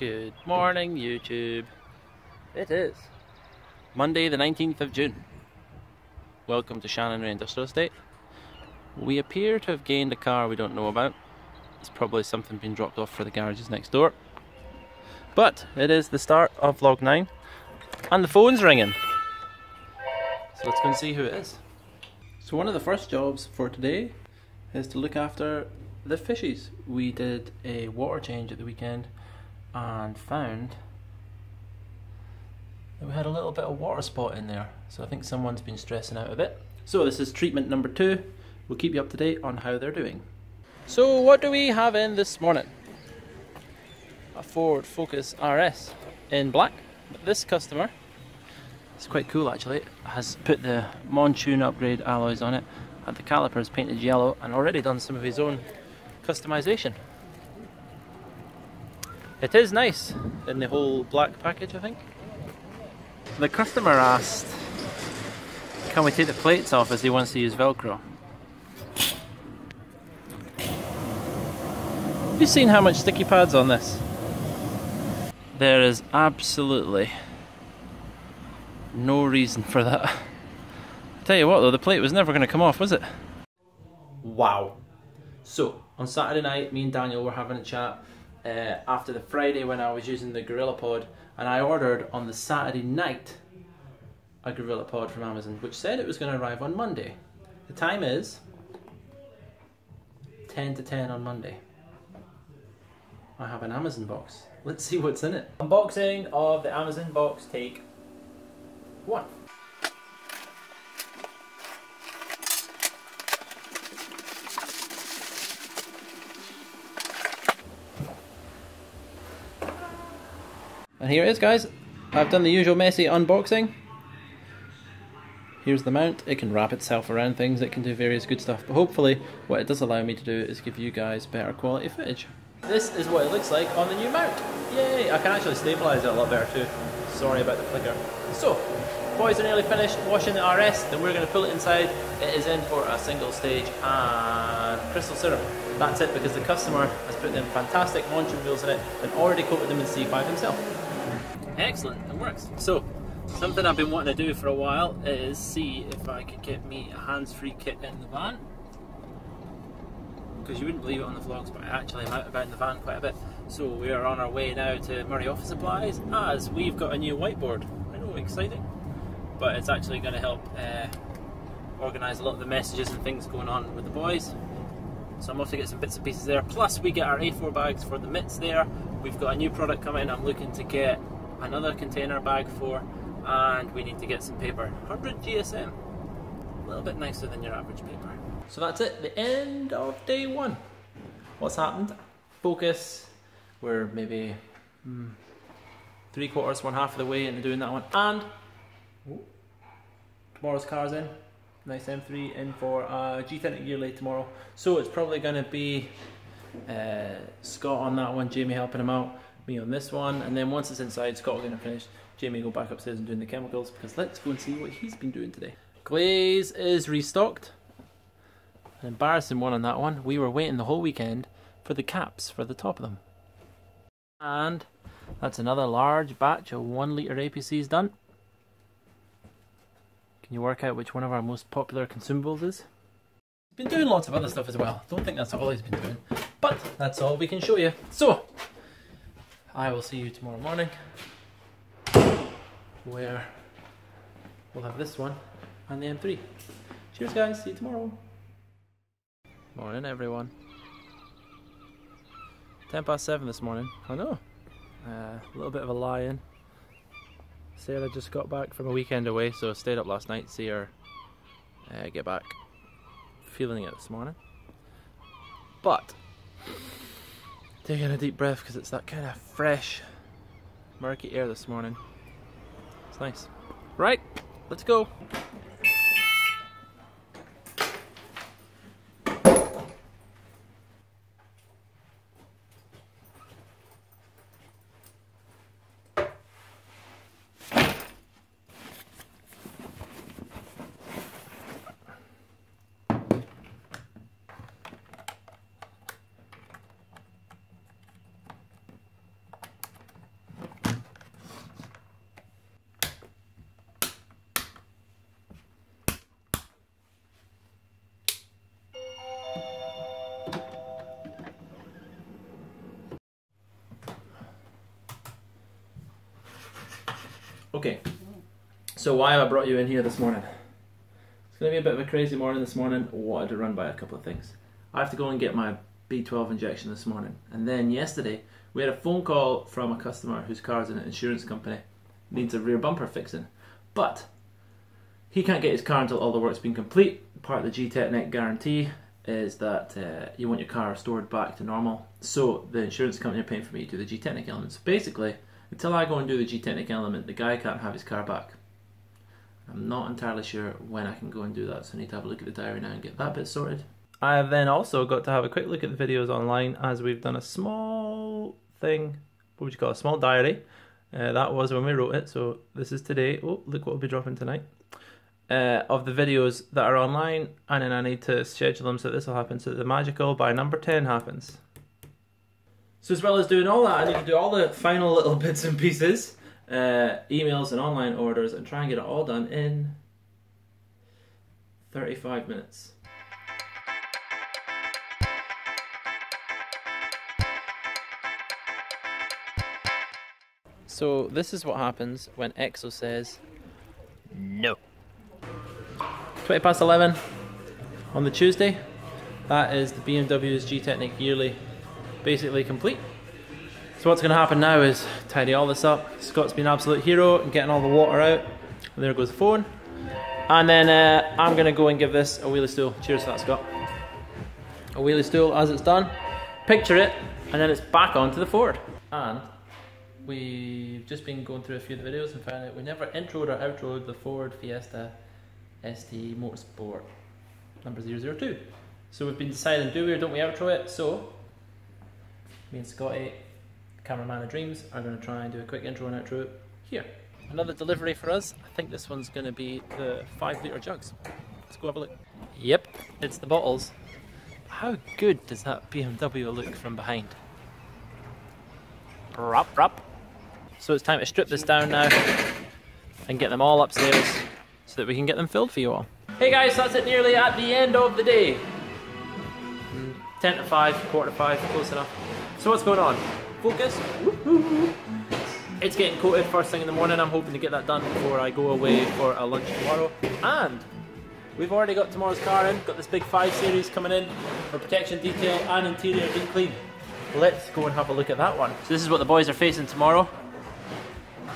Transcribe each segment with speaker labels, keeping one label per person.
Speaker 1: Good morning, YouTube. It is Monday, the 19th of June. Welcome to Chanonry Industrial Estate. We appear to have gained a car we don't know about. It's probably something being dropped off for the garages next door. But it is the start of vlog 9 and the phone's ringing. So let's go and see who it is. So one of the first jobs for today is to look after the fishies. We did a water change at the weekend and found that we had a little bit of water spot in there. So I think someone's been stressing out a bit. So this is treatment number two. We'll keep you up to date on how they're doing. So what do we have in this morning? A Ford Focus RS in black. But this customer, it's quite cool actually, has put the Mountune upgrade alloys on it and the calipers painted yellow and already done some of his own customization. It is nice in the whole black package, I think. The customer asked, can we take the plates off as he wants to use Velcro? Have you seen how much sticky pads on this? There is absolutely no reason for that. I tell you what though, the plate was never going to come off, was it? Wow. So, on Saturday night, me and Daniel were having a chat uh, after the Friday when I was using the Gorilla Pod, and I ordered on the Saturday night a Gorilla Pod from Amazon, which said it was going to arrive on Monday. The time is 10 to 10 on Monday. I have an Amazon box. Let's see what's in it. Unboxing of the Amazon box take one. And here it is guys. I've done the usual messy unboxing. Here's the mount. It can wrap itself around things. It can do various good stuff. But hopefully what it does allow me to do is give you guys better quality footage. This is what it looks like on the new mount. Yay! I can actually stabilise it a lot better too. Sorry about the flicker. So, boys are nearly finished washing the RS. Then we're going to pull it inside. It is in for a single stage and crystal serum. That's it because the customer has put in fantastic Mountune wheels in it and already coated them in C5 himself. Excellent, it works. So, something I've been wanting to do for a while is see if I could get me a hands-free kit in the van. Because you wouldn't believe it on the vlogs, but I actually am out about in the van quite a bit. So we are on our way now to Moray Office Supplies as we've got a new whiteboard. I know, exciting. But it's actually going to help uh, organise a lot of the messages and things going on with the boys. So I'm off to get some bits and pieces there. Plus we get our A4 bags for the mitts there. We've got a new product coming I'm looking to get another container bag for and we need to get some paper. 100 GSM a little bit nicer than your average paper. So that's it the end of day one. What's happened? Focus. We're maybe hmm, three quarters one half of the way into doing that one. And oh, tomorrow's car's in. Nice M3 in for a Gtechniq year late tomorrow. So it's probably going to be uh, Scott on that one Jamie helping him out me on this one, and then once it's inside, Scott will get it finished. Jamie go back upstairs and doing the chemicals because let's go and see what he's been doing today. Glaze is restocked. An embarrassing one on that one. We were waiting the whole weekend for the caps for the top of them. And that's another large batch of one litre APCs done. Can you work out which one of our most popular consumables is? He's been doing lots of other stuff as well. Don't think that's all he's been doing. But that's all we can show you. So, I will see you tomorrow morning where we'll have this one and the M3. Cheers guys, see you tomorrow. Morning everyone. 10 past 7 this morning. I know. Uh, a little bit of a lie-in. Sarah just got back from a weekend away so I stayed up last night to see her uh, get back. Feeling it this morning. But Taking a deep breath because it's that kind of fresh, murky air this morning. It's nice. Right, let's go. Okay, so why have I brought you in here this morning? It's going to be a bit of a crazy morning this morning. I wanted to run by a couple of things. I have to go and get my B12 injection this morning. And then yesterday, we had a phone call from a customer whose car's in an insurance company, needs a rear bumper fixing. But he can't get his car until all the work's been complete. Part of the Gtechniq guarantee is that uh, you want your car restored back to normal. So the insurance company are paying for me to do the Gtechniq element. So basically, until I go and do the Gtechniq element, the guy can't have his car back. I'm not entirely sure when I can go and do that, so I need to have a look at the diary now and get that bit sorted. I have then also got to have a quick look at the videos online as we've done a small thing, what would you call it, a small diary. Uh, that was when we wrote it, so this is today. Oh, look what will be dropping tonight. Uh, of the videos that are online, and then I need to schedule them so this will happen, so the magical by number 10 happens. So as well as doing all that, I need to do all the final little bits and pieces, uh, emails and online orders, and try and get it all done in 35 minutes. So this is what happens when EXO says no. 20 past 11 on the Tuesday. That is the BMW's Gtechniq yearly basically complete. So what's going to happen now is tidy all this up. Scott's been absolute hero in getting all the water out. And there goes the phone. And then uh, I'm going to go and give this a wheelie stool. Cheers to that, Scott. A wheelie stool as it's done. Picture it, and then it's back onto the Ford. And we've just been going through a few of the videos and found out we never introed or outroed the Ford Fiesta ST Motorsport number 002. So we've been deciding do we or don't we outro it. So me and Scotty, cameraman of dreams, are going to try and do a quick intro and outro here. Another delivery for us. I think this one's going to be the 5 litre jugs. Let's go have a look. Yep, it's the bottles. How good does that BMW look from behind? Rop, rop. So it's time to strip this down now and get them all upstairs so that we can get them filled for you all. Hey guys, that's it nearly at the end of the day. Mm, 10 to 5, quarter to 5, close enough. So what's going on? Focus. It's getting coated first thing in the morning. I'm hoping to get that done before I go away for a lunch tomorrow. And we've already got tomorrow's car in. Got this big 5 Series coming in for protection detail and interior deep clean. Let's go and have a look at that one. So this is what the boys are facing tomorrow.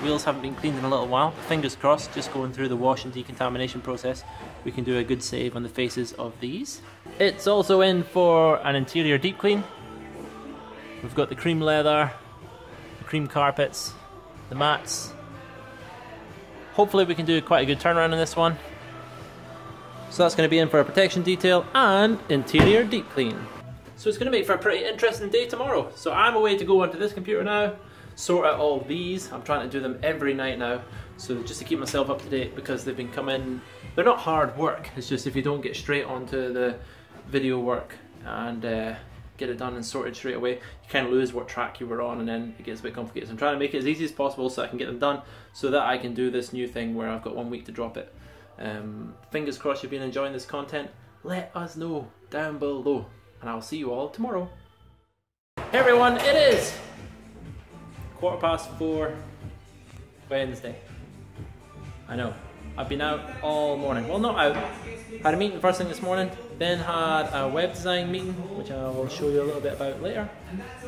Speaker 1: Wheels haven't been cleaned in a little while. Fingers crossed, just going through the wash and decontamination process, we can do a good save on the faces of these. It's also in for an interior deep clean. We've got the cream leather, the cream carpets, the mats. Hopefully we can do quite a good turnaround on this one. So that's going to be in for a protection detail and interior deep clean. So it's going to make for a pretty interesting day tomorrow. So I'm away to go onto this computer now, sort out all these. I'm trying to do them every night now. So just to keep myself up to date because they've been coming, they're not hard work. It's just if you don't get straight onto the video work and uh, get it done and sorted straight away, you kind of lose what track you were on and then it gets a bit complicated. So I'm trying to make it as easy as possible so I can get them done so that I can do this new thing where I've got one week to drop it. Um, fingers crossed you've been enjoying this content. Let us know down below and I'll see you all tomorrow. Hey everyone, it is quarter past four Wednesday. I know. I've been out all morning. Well, not out. Had a meeting first thing this morning, then had a web design meeting, which I will show you a little bit about later.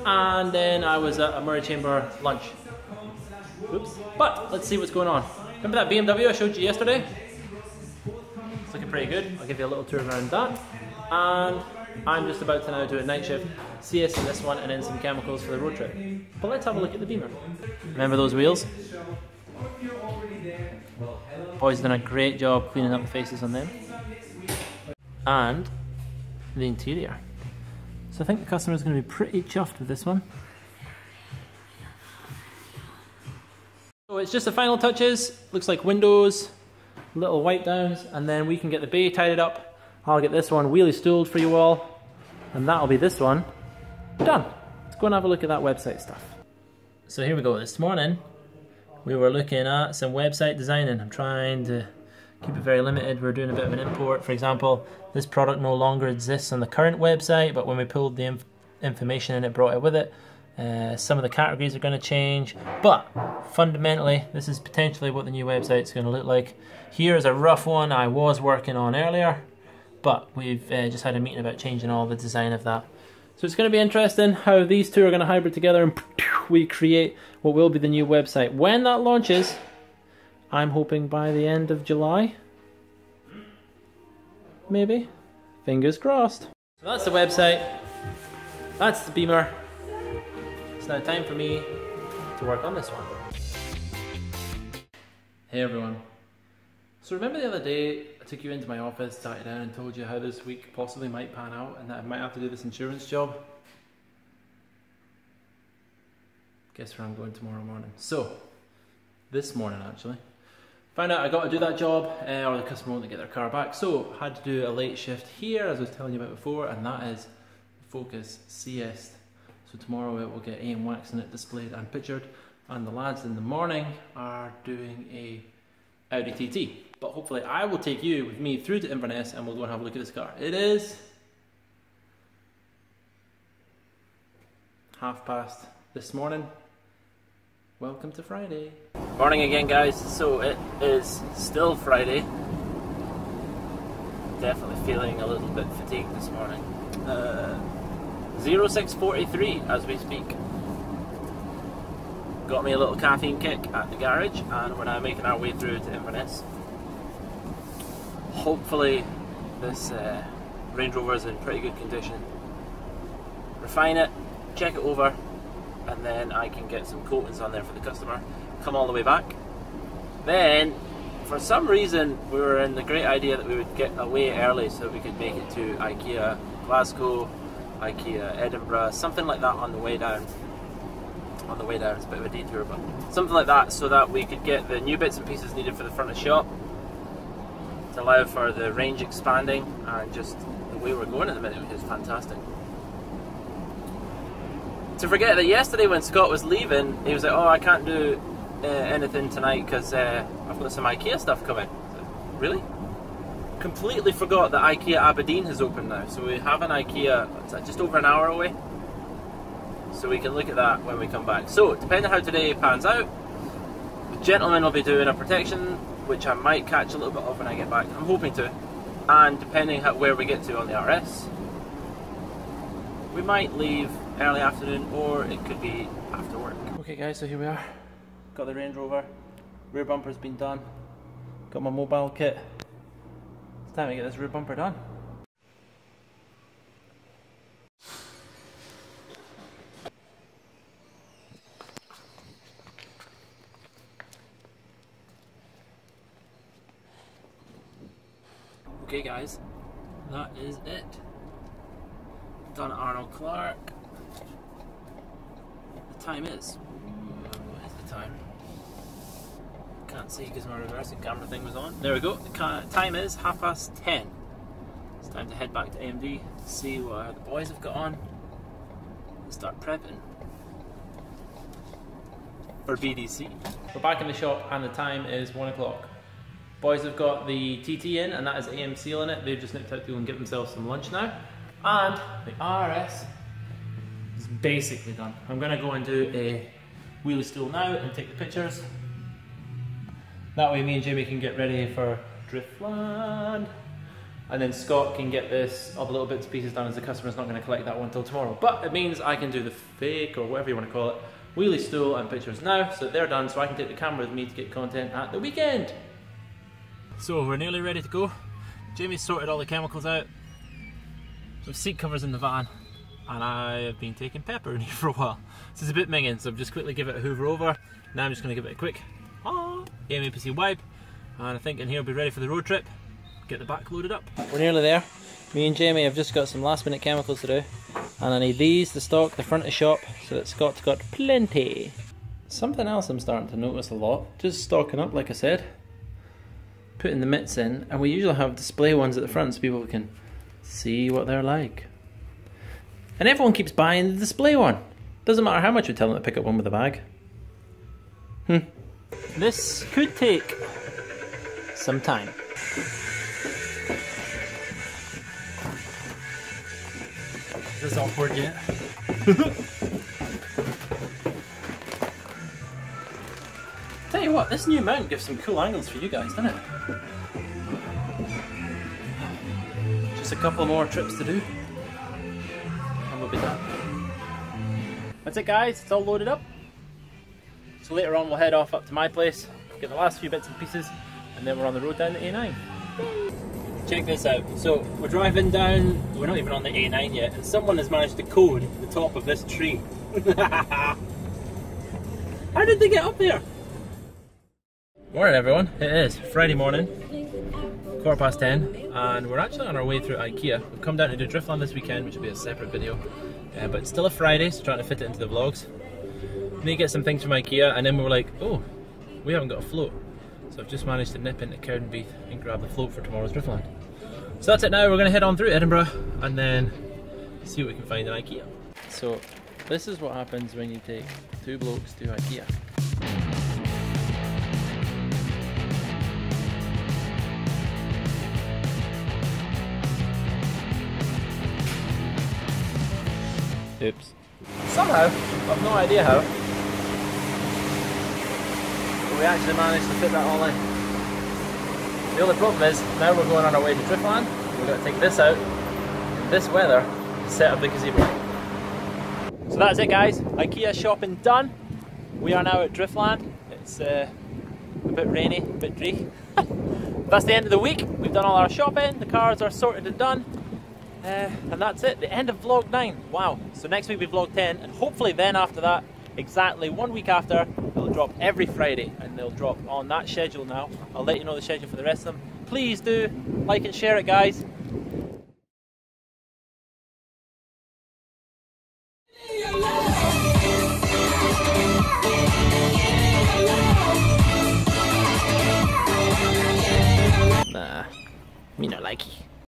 Speaker 1: And then I was at a Moray Chamber lunch. Oops. But let's see what's going on. Remember that BMW I showed you yesterday? It's looking pretty good. I'll give you a little tour around that. And I'm just about to now do a night shift, CS in this one, and then some chemicals for the road trip. But let's have a look at the Beamer. Remember those wheels? Boys done a great job cleaning up the faces on them. And the interior. So I think the customer is going to be pretty chuffed with this one. So it's just the final touches. Looks like windows, little wipe downs, and then we can get the bay tidied up. I'll get this one wheelie stooled for you all, and that'll be this one done. Let's go and have a look at that website stuff. So here we go. This morning we were looking at some website designing. I'm trying to keep it very limited. We're doing a bit of an import. For example, this product no longer exists on the current website, but when we pulled the inf information and it brought it with it, Uh, some of the categories are going to change, but fundamentally, this is potentially what the new website is going to look like. Here's a rough one I was working on earlier, but we've uh, just had a meeting about changing all the design of that. So it's going to be interesting how these two are going to hybrid together and we create what will be the new website. When that launches, I'm hoping by the end of July. Maybe. Fingers crossed. So that's the website. That's the beamer. It's now time for me to work on this one. Hey everyone. So remember the other day I took you into my office, sat you down and told you how this week possibly might pan out and that I might have to do this insurance job? Guess where I'm going tomorrow morning. So, this morning actually, found out I got to do that job uh, or the customer wanted to get their car back. So, had to do a late shift here as I was telling you about before and that is Focus CS so tomorrow it will get AM waxing it displayed and pictured and the lads in the morning are doing a Audi TT. But hopefully I will take you with me through to Inverness and we'll go and have a look at this car. It is half past this morning. Welcome to Friday. Morning again guys, so it is still Friday. Definitely feeling a little bit fatigued this morning. Uh, 0643 as we speak. Got me a little caffeine kick at the garage and we're now making our way through to Inverness. Hopefully this uh, Range Rover is in pretty good condition. Refine it, check it over and then I can get some coatings on there for the customer. Come all the way back. Then for some reason we were in the great idea that we would get away early so we could make it to IKEA Glasgow IKEA Edinburgh, something like that on the way down. On the way down, it's a bit of a detour, but something like that so that we could get the new bits and pieces needed for the front of shop to allow for the range expanding and just the way we're going at the minute, which is fantastic. To forget that yesterday when Scott was leaving, he was like, "Oh, I can't do uh, anything tonight because uh, I've got some IKEA stuff coming." really? completely forgot that IKEA Aberdeen has opened now. So we have an IKEA just over an hour away. So we can look at that when we come back. So depending how today pans out, the gentleman will be doing a protection, which I might catch a little bit of when I get back. I'm hoping to. And depending on where we get to on the RS, we might leave early afternoon or it could be after work. Okay guys, so here we are. Got the Range Rover. Rear bumper's been done. Got my mobile kit it's time to get this rear bumper done. Okay guys, that is it. Done Arnold Clark. The time is, what is the time? Can't see because my reversing camera thing was on. There we go. The time is half past ten. It's time to head back to AMD, see what the boys have got on, and start prepping for BDC. We're back in the shop and the time is one o'clock. Boys have got the TT in and that is AM sealing it. They've just nipped out to go and get themselves some lunch now. And the RS is basically done. I'm gonna go and do a wheelie stool now and take the pictures that way me and Jamie can get ready for Driftland. And then Scott can get this, the little bits and pieces done as the customer's not going to collect that one until tomorrow. But it means I can do the fake, or whatever you want to call it, wheelie stool and pictures now, so they're done, so I can take the camera with me to get content at the weekend. So we're nearly ready to go. Jamie's sorted all the chemicals out. With seat covers in the van, and I have been taking pepper in here for a while. This is a bit minging, so I've just quickly give it a hoover over. Now I'm just going to give it a quick ah, AMAPC wipe and I think in here we'll be ready for the road trip get the back loaded up. We're nearly there. Me and Jamie have just got some last minute chemicals to do and I need these, the stock, the front of shop so that Scott's got plenty. Something else I'm starting to notice a lot, just stocking up like I said, putting the mitts in and we usually have display ones at the front so people can see what they're like. And everyone keeps buying the display one. Doesn't matter how much we tell them to pick up one with a bag. Hmm. This could take some time. This is awkward yet. Tell you what, this new mount gives some cool angles for you guys, doesn't it? Just a couple more trips to do. And we'll be done. That's it guys, it's all loaded up. So later on we'll head off up to my place, get the last few bits and pieces, and then we're on the road down the A9. Check this out. So we're driving down, we're not even on the A9 yet, and someone has managed to code the top of this tree. How did they get up there? Morning everyone, it is Friday morning, quarter past 10, and we're actually on our way through IKEA. We've come down to do Driftland this weekend, which will be a separate video, uh, but it's still a Friday, so trying to fit it into the vlogs. Need to get some things from IKEA, and then we were like, oh, we haven't got a float. So I've just managed to nip into Cowdenbeath and grab the float for tomorrow's Driftland. So that's it now, we're going to head on through Edinburgh and then see what we can find in IKEA. So this is what happens when you take two blokes to IKEA. Oops. Somehow, I've no idea how, but we actually managed to fit that all in. The only problem is, now we're going on our way to Driftland, we're going to take this out, in this weather, to set up the gazebo. So that's it guys, IKEA shopping done. We are now at Driftland. It's uh, a bit rainy, a bit dreary. that's the end of the week. We've done all our shopping, the cars are sorted and done. Uh, and that's it, the end of vlog 9. Wow. So next week we vlog 10, and hopefully then after that, exactly one week after, drop every Friday and they'll drop on that schedule now. I'll let you know the schedule for the rest of them. Please do like and share it, guys. Nah, me no likey.